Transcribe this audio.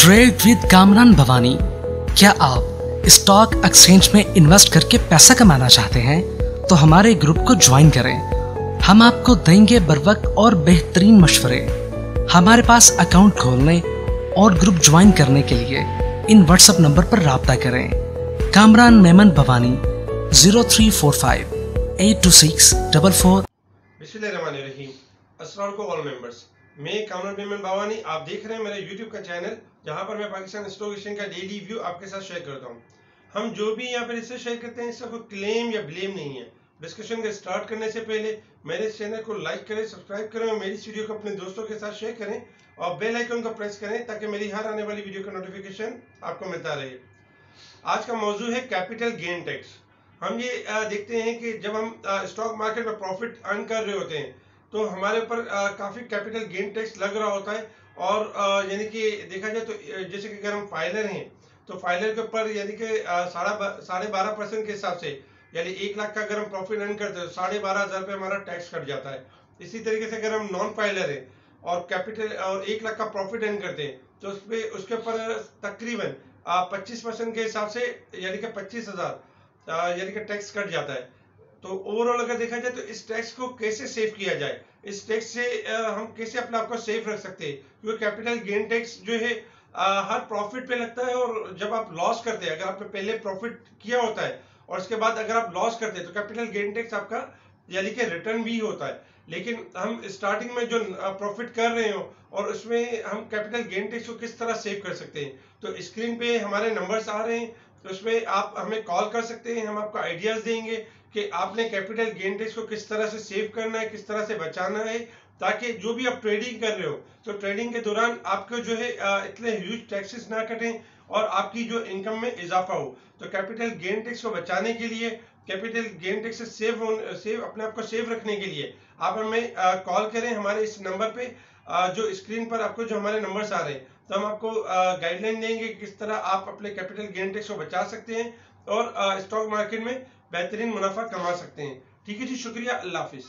Trade with Kamran Bhavani क्या आप stock exchange में इन्वेस्ट करके पैसा कमाना चाहते हैं? तो हमारे ग्रुप को ज्वाइन करें। हम आपको देंगे बर और बेहतरीन मशवरे। हमारे पास अकाउंट खोलने और ग्रुप ज्वाइन करने के लिए इन व्हाट्सएप नंबर पर रबता करें। Kamran Memon Bhawani zero three four five eight two six double four वालेकुम ऑल मेंबर्स मैं कामरान मेमन बावानी आप देख रहे हैं मेरा यूट्यूब का चैनल जहाँ पर मैं पाकिस्तान स्टॉक एक्सचेंज का डेली व्यू आपके साथ शेयर करता हूँ। हम जो भी यहाँ पर इससे शेयर करते हैं, इसका कोई क्लेम या ब्लेम नहीं है। डिस्कशन के स्टार्ट करने से पहले मेरे चैनल को लाइक करें सब्सक्राइब करें और मेरी वीडियो को अपने दोस्तों के साथ शेयर करें और बेल आइकन को प्रेस करें ताकि मेरी हर आने वाली वीडियो का नोटिफिकेशन आपको मिलता रहे। आज का मौजू है कैपिटल गेन टैक्स हम ये देखते हैं कि जब हम स्टॉक मार्केट में प्रॉफिट अर्न कर रहे होते हैं तो हमारे ऊपर काफ़ी कैपिटल गेन टैक्स लग रहा होता है। और यानी कि देखा जाए तो जैसे कि अगर हम फाइलर हैं तो फाइलर के ऊपर यानी कि साढ़ा बारह परसेंट के हिसाब से, यानी एक लाख का अगर हम प्रॉफिट अर्न करते हैं तो साढ़े बारह हज़ार रुपये हमारा टैक्स कट जाता है। इसी तरीके से अगर हम नॉन फाइलर हैं, और कैपिटल और एक लाख का प्रॉफिट अर्न करते हैं तो उस पर उसके ऊपर तकरीबन पच्चीस परसेंट के हिसाब से, यानी कि पच्चीस हज़ार यानी कि टैक्स कट जाता है। तो ओवरऑल अगर देखा जाए तो इस टैक्स को कैसे सेव किया जाए? इस टैक्स से हम कैसे अपने आप को सेफ़ रख सकते हैं? क्योंकि कैपिटल गेन टैक्स जो है हर प्रॉफिट पे लगता है और जब आप लॉस करते हैं, अगर आपने पहले प्रॉफिट किया होता है और उसके बाद अगर आप लॉस करते हैं तो कैपिटल गेन टैक्स आपका यानी कि रिटर्न भी होता है। लेकिन हम स्टार्टिंग में जो प्रॉफिट कर रहे हो और उसमें हम कैपिटल गेन टैक्स को किस तरह सेव कर सकते हैं? तो स्क्रीन पे हमारे नंबर्स आ रहे हैं तो उसमें आप हमें कॉल कर सकते हैं, हम आपको आइडियाज़ देंगे। कि आपने कैपिटल गेन टैक्स को किस तरह से सेव करना है, किस तरह से बचाना है, ताकि जो भी आप ट्रेडिंग कर रहे हो तो ट्रेडिंग के दौरान आपको जो है इतने ह्यूज टैक्सेस ना कटें और आपकी जो इनकम में इजाफा हो। तो कैपिटल गेन टैक्स को बचाने के लिए capital gain tax save save अपने आप को सेव रखने के लिए, आप हमें कॉल करें हमारे इस नंबर पे जो स्क्रीन पर आपको जो हमारे नंबर्स आ रहे हैं। तो हम आपको गाइडलाइन देंगे किस तरह आप अपने कैपिटल गेन टैक्स को बचा सकते हैं। और स्टॉक मार्केट में बेहतरीन मुनाफा कमा सकते हैं। ठीक है जी, शुक्रिया। अल्लाह हाफिज़।